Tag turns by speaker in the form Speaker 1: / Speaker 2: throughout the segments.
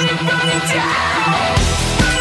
Speaker 1: anybody down.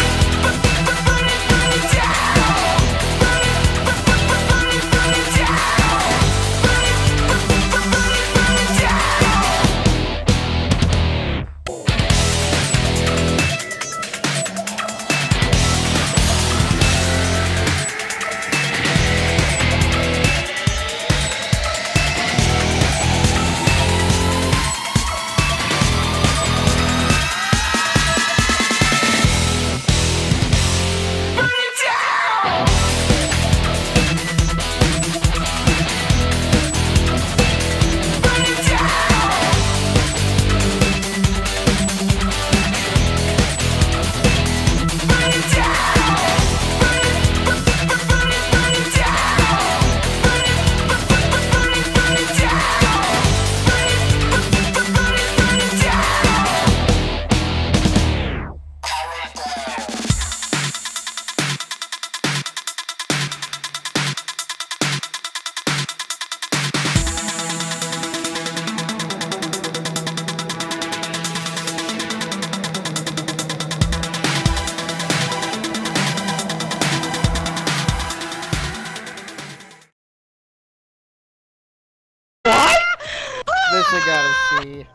Speaker 1: Also gotta see.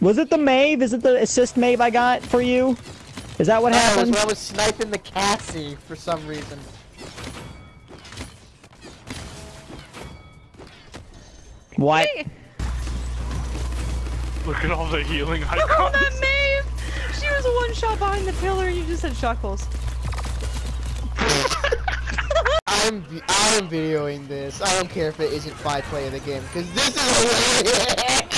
Speaker 2: Was it the Maeve? Is it the assist Maeve I got for you? Is that what
Speaker 1: No, it was
Speaker 2: happened?
Speaker 1: when I was sniping the Cassie for some reason.
Speaker 2: What?
Speaker 3: Look at all the healing icons.
Speaker 4: that Maeve! She was one shot behind the pillar. You just had shock pulse.
Speaker 1: I'm I'm videoing this. I don't care if it isn't by play of the game because this is hilarious.